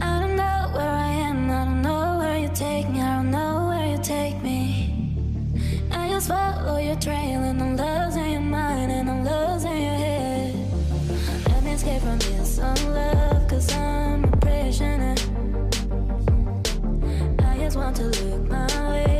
I don't know where I am, I don't know where you're taking. I don't know where you take me. I just follow your trail and I'm losing your mind and I'm losing your head. Let me escape from this unlove, cause I'm a prisoner. I just want to look my way.